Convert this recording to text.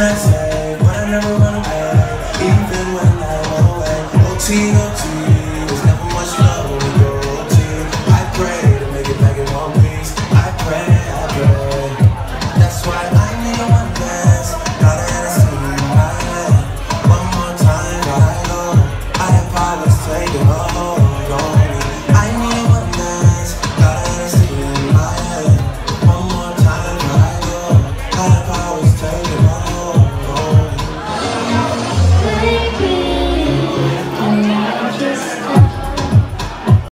not but I never run away, even when I'm away. OT